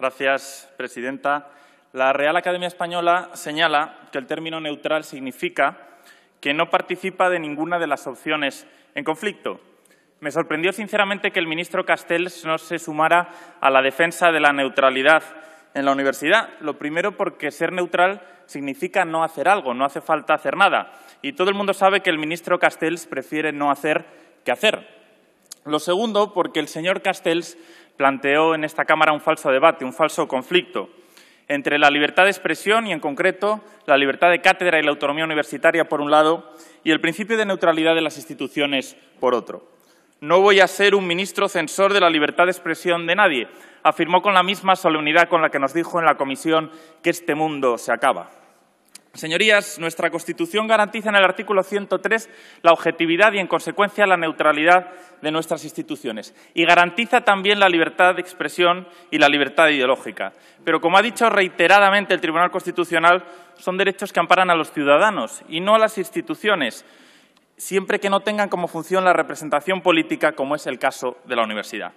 Gracias, presidenta. La Real Academia Española señala que el término neutral significa que no participa de ninguna de las opciones en conflicto. Me sorprendió sinceramente que el ministro Castells no se sumara a la defensa de la neutralidad en la universidad. Lo primero porque ser neutral significa no hacer algo, no hace falta hacer nada. Y todo el mundo sabe que el ministro Castells prefiere no hacer que hacer. Lo segundo porque el señor Castells planteó en esta Cámara un falso debate, un falso conflicto entre la libertad de expresión y, en concreto, la libertad de cátedra y la autonomía universitaria, por un lado, y el principio de neutralidad de las instituciones, por otro. No voy a ser un ministro censor de la libertad de expresión de nadie, afirmó con la misma solemnidad con la que nos dijo en la comisión que este mundo se acaba. Señorías, nuestra Constitución garantiza en el artículo 103 la objetividad y, en consecuencia, la neutralidad de nuestras instituciones. Y garantiza también la libertad de expresión y la libertad ideológica. Pero, como ha dicho reiteradamente el Tribunal Constitucional, son derechos que amparan a los ciudadanos y no a las instituciones, siempre que no tengan como función la representación política, como es el caso de la universidad.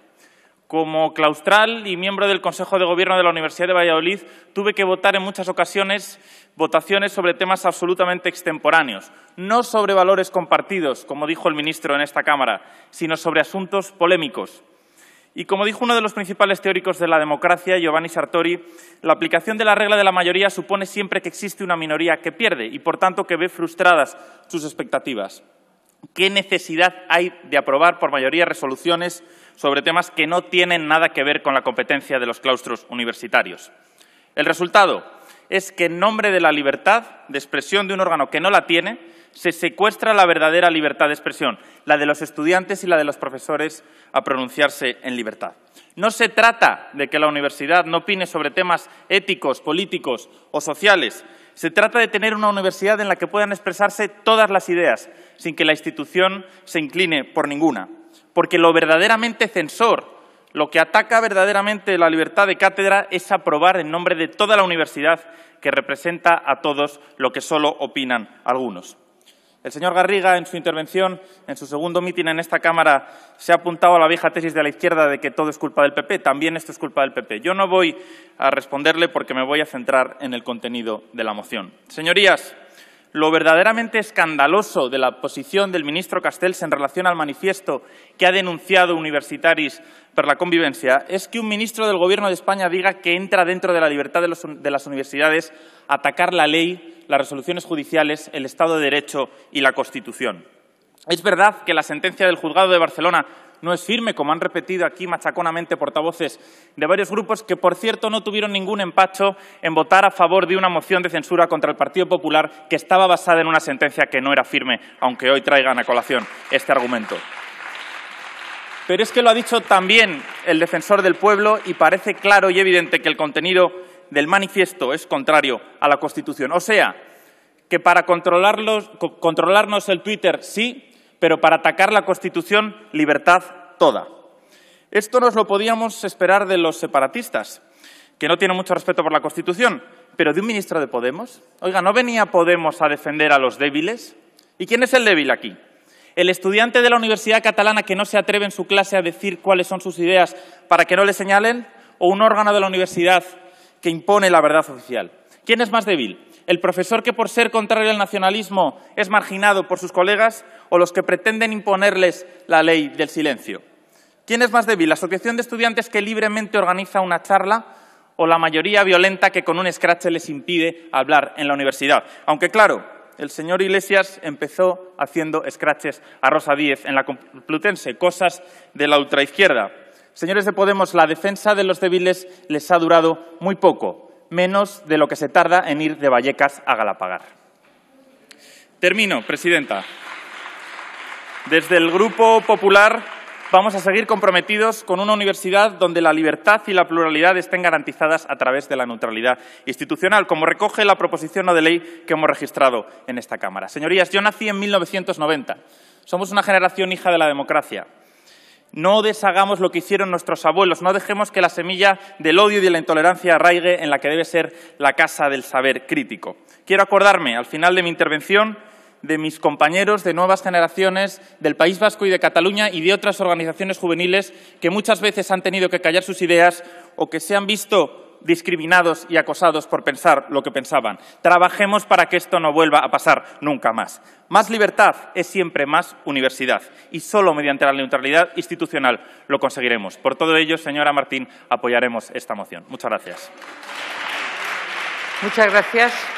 Como claustral y miembro del Consejo de Gobierno de la Universidad de Valladolid, tuve que votar en muchas ocasiones votaciones sobre temas absolutamente extemporáneos, no sobre valores compartidos, como dijo el ministro en esta Cámara, sino sobre asuntos polémicos. Y como dijo uno de los principales teóricos de la democracia, Giovanni Sartori, la aplicación de la regla de la mayoría supone siempre que existe una minoría que pierde y, por tanto, que ve frustradas sus expectativas. ¿Qué necesidad hay de aprobar por mayoría resoluciones sobre temas que no tienen nada que ver con la competencia de los claustros universitarios? El resultado es que en nombre de la libertad de expresión de un órgano que no la tiene, se secuestra la verdadera libertad de expresión, la de los estudiantes y la de los profesores a pronunciarse en libertad. No se trata de que la universidad no opine sobre temas éticos, políticos o sociales, se trata de tener una universidad en la que puedan expresarse todas las ideas, sin que la institución se incline por ninguna. Porque lo verdaderamente censor, lo que ataca verdaderamente la libertad de cátedra es aprobar en nombre de toda la universidad que representa a todos lo que solo opinan algunos. El señor Garriga, en su intervención, en su segundo mitin en esta Cámara, se ha apuntado a la vieja tesis de la izquierda de que todo es culpa del PP. También esto es culpa del PP. Yo no voy a responderle porque me voy a centrar en el contenido de la moción. Señorías, lo verdaderamente escandaloso de la posición del ministro Castells en relación al manifiesto que ha denunciado Universitaris per la convivencia es que un ministro del Gobierno de España diga que entra dentro de la libertad de las universidades atacar la ley las resoluciones judiciales, el Estado de Derecho y la Constitución. Es verdad que la sentencia del juzgado de Barcelona no es firme, como han repetido aquí machaconamente portavoces de varios grupos que, por cierto, no tuvieron ningún empacho en votar a favor de una moción de censura contra el Partido Popular que estaba basada en una sentencia que no era firme, aunque hoy traigan a colación este argumento. Pero es que lo ha dicho también el defensor del pueblo y parece claro y evidente que el contenido del manifiesto es contrario a la Constitución. O sea, que para controlarnos el Twitter sí, pero para atacar la Constitución, libertad toda. Esto nos lo podíamos esperar de los separatistas, que no tienen mucho respeto por la Constitución, pero de un ministro de Podemos. Oiga, ¿no venía Podemos a defender a los débiles? ¿Y quién es el débil aquí? ¿El estudiante de la Universidad Catalana que no se atreve en su clase a decir cuáles son sus ideas para que no le señalen? ¿O un órgano de la universidad que impone la verdad oficial. ¿Quién es más débil? ¿El profesor que por ser contrario al nacionalismo es marginado por sus colegas o los que pretenden imponerles la ley del silencio? ¿Quién es más débil? ¿La asociación de estudiantes que libremente organiza una charla o la mayoría violenta que con un scratch les impide hablar en la universidad? Aunque claro, el señor Iglesias empezó haciendo scratches a Rosa Díez en la Complutense, cosas de la ultraizquierda. Señores de Podemos, la defensa de los débiles les ha durado muy poco, menos de lo que se tarda en ir de Vallecas a Galapagar. Termino, presidenta. Desde el Grupo Popular vamos a seguir comprometidos con una universidad donde la libertad y la pluralidad estén garantizadas a través de la neutralidad institucional, como recoge la proposición no de ley que hemos registrado en esta Cámara. Señorías, yo nací en 1990. Somos una generación hija de la democracia. No deshagamos lo que hicieron nuestros abuelos, no dejemos que la semilla del odio y de la intolerancia arraigue en la que debe ser la casa del saber crítico. Quiero acordarme, al final de mi intervención, de mis compañeros de nuevas generaciones del País Vasco y de Cataluña y de otras organizaciones juveniles que muchas veces han tenido que callar sus ideas o que se han visto discriminados y acosados por pensar lo que pensaban. Trabajemos para que esto no vuelva a pasar nunca más. Más libertad es siempre más universidad y solo mediante la neutralidad institucional lo conseguiremos. Por todo ello, señora Martín, apoyaremos esta moción. Muchas gracias. Muchas gracias.